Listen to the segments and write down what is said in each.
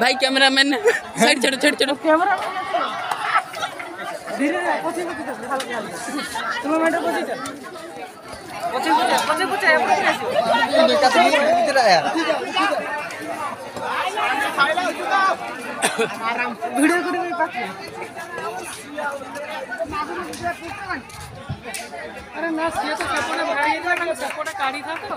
भाई camera man side चढ़ो side चढ़ो। कैमरा धीरे पछे पछे तुम मैडम पछे चल पछे पछे पछे पछे पछे कत इधर आया आराम वीडियो कर मेरे पास अरे ना से तो सपोर्ट भरा ये ना सपोर्ट काढ़ी था तो।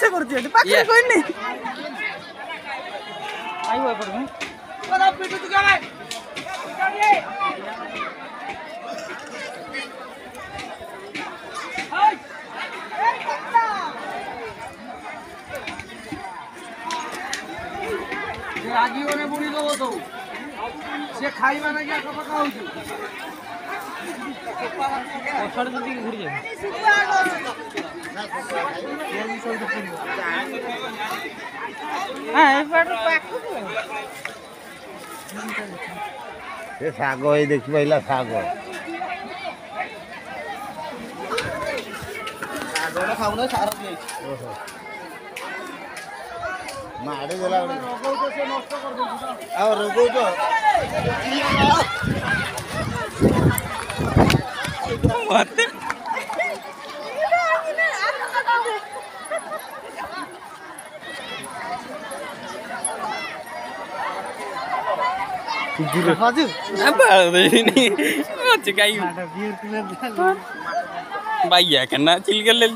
ଇଚ୍ଛା କରୁଛି ଏଠି ପାଖରେ କହିନି ଆଇବ ଏପଟକୁ ପିଟୁଛୁ କେବେ ରାଗିବନି ବୁଡ଼ି ଦେବ ତୁ ସେ ଖାଇବା ନାକି ଆଖପାଖ ହେଉଛି ପଛଆଡ଼େ ଟିକେ ଘୁରି ଯାଉ এ শাগ এই দেখি পাইলা শাগ মাড়ে গেলা আর রোগৌ তো মতে हजुर भाइया कन्ना चिल्कल ले